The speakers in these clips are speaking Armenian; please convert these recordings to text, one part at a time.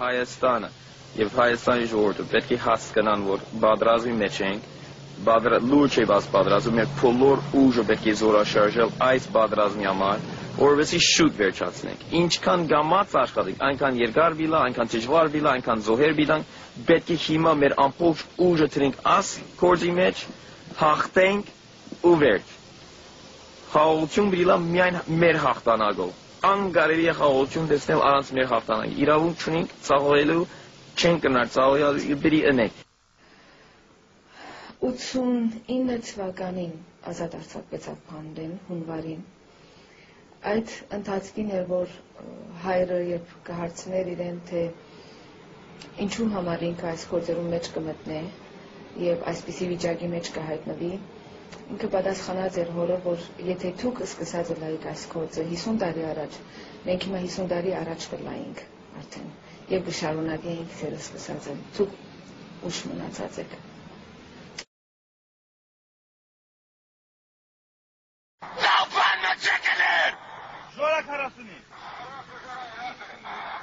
Հայաստանը եւ Հայաստանի ժողովուրդը պետք է հասկանան, որ բادرազի մեջ ենք, բادر լուրջ է բաց բادرազում եւ բոլոր ուժը պետք է զորաշարժել այս բادرազնի համար, որովհետեւ շուտ վերջացնենք։ Ինչքան գամած աշխատենք, այնքան երկար վիլա, այնքան դժվար վիլա, այնքան զոհեր վիլան, պետք է հիմա մեր ամբողջ ուժը տրենք աս կորձի մեջ, հաղթենք ու վերջ։ Խաղաղություն բիլա միայն մեր հաղթանակով անկարելի է խաղաղություն տեսնել առանց մեր հաղթանակի։ Իրավունք չունենք ցաղոելու չեն կնար ծաղոյալ բերի ընեք։ 89 թվականին ազատ արձակվեցավ Փանդեն հունվարին։ Այդ ընթացքին էր որ հայրը երբ կհարցներ իրեն թե ինչու համար ինքը այս գործերում մեջ կմտնե եւ այսպիսի վիճակի մեջ կհայտնվի ինքը պատասխանած էր հորը որ եթե դուք սկսած ելայիք այս գործը 50 տարի առաջ մենք հիմա 50 տարի առաջ կլայինք արդեն եւ կշարունակեինք ձեր սկսածը։ Դուք ուշ մնացած եք։ Լավանը չկներ։ Ժորակ հարասունի։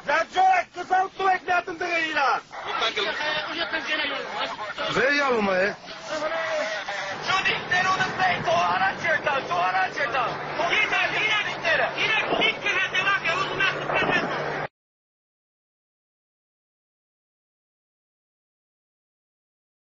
Զաջորակ կսալ tu եք նատն դրե իրան։ Վեյալում է։